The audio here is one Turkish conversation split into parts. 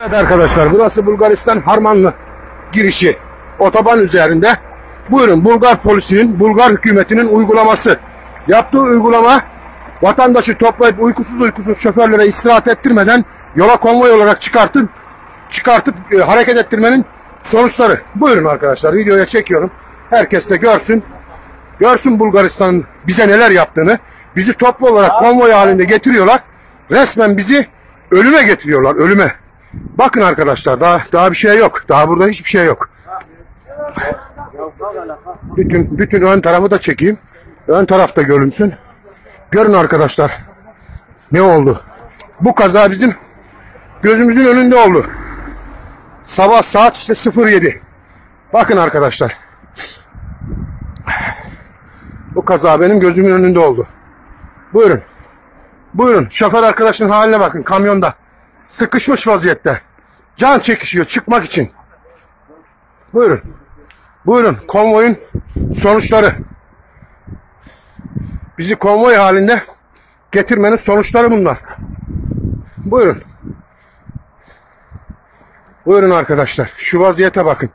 Evet arkadaşlar burası Bulgaristan Harmanlı girişi otoban üzerinde. Buyurun Bulgar polisinin, Bulgar hükümetinin uygulaması. Yaptığı uygulama vatandaşı toplayıp uykusuz uykusuz şoförlere istirahat ettirmeden yola konvoy olarak çıkartıp çıkartıp e, hareket ettirmenin sonuçları. Buyurun arkadaşlar videoya çekiyorum. Herkes de görsün. Görsün Bulgaristan'ın bize neler yaptığını. Bizi toplu olarak konvoy halinde getiriyorlar. Resmen bizi ölüme getiriyorlar, ölüme. Bakın arkadaşlar daha daha bir şey yok. Daha burada hiçbir şey yok. Bütün bütün ön tarafı da çekeyim. Ön tarafta görünsün. Görün arkadaşlar. Ne oldu? Bu kaza bizim gözümüzün önünde oldu. Sabah saat işte 07. Bakın arkadaşlar. Bu kaza benim gözümün önünde oldu. Buyurun. Buyurun. Şoför arkadaşın haline bakın kamyonda. Sıkışmış vaziyette. Can çekişiyor çıkmak için. Buyurun. Buyurun konvoyun sonuçları. Bizi konvoy halinde getirmenin sonuçları bunlar. Buyurun. Buyurun arkadaşlar. Şu vaziyete bakın.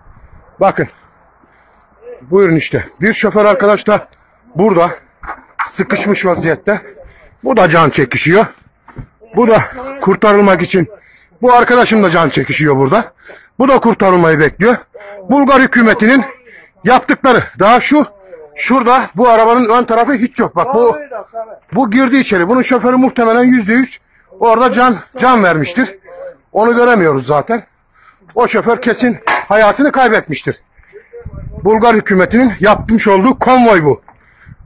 Bakın. Buyurun işte. Bir şoför arkadaş da burada sıkışmış vaziyette. Bu da can çekişiyor. Bu da kurtarılmak için. Bu arkadaşım da can çekişiyor burada. Bu da kurtarılmayı bekliyor. Bulgar hükümetinin yaptıkları. Daha şu şurada bu arabanın ön tarafı hiç yok. Bak bu bu girdi içeri. Bunun şoförü muhtemelen yüzde yüz orada can can vermiştir. Onu göremiyoruz zaten. O şoför kesin hayatını kaybetmiştir. Bulgar hükümetinin yapmış olduğu konvoy bu.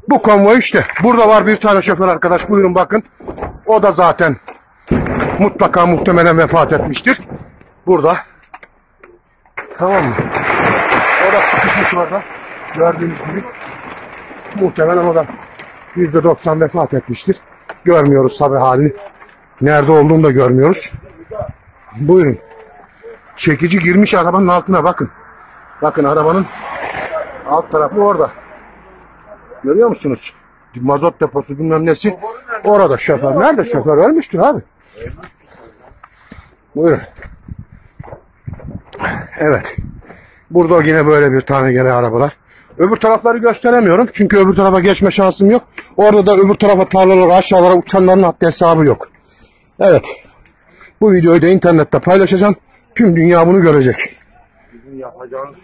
Bu konvoy işte. Burada var bir tane şoför arkadaş. Buyurun bakın. O da zaten mutlaka muhtemelen vefat etmiştir. Burada. Tamam mı? O da sıkışmış orada. Gördüğünüz gibi. Muhtemelen o da %90 vefat etmiştir. Görmüyoruz tabi halini. Nerede olduğunu da görmüyoruz. Buyurun. Çekici girmiş arabanın altına bakın. Bakın arabanın alt tarafı orada. Görüyor musunuz? Mazot deposu bilmem nesi. Orada şoför. Nerede şoför? Ölmüştür abi. Buyurun. Evet. Burada yine böyle bir tane gene arabalar. Öbür tarafları gösteremiyorum. Çünkü öbür tarafa geçme şansım yok. Orada da öbür tarafa tarlalara aşağılara uçanların haddi hesabı yok. Evet. Bu videoyu da internette paylaşacağım. Tüm dünya bunu görecek. Bizim yapacağımız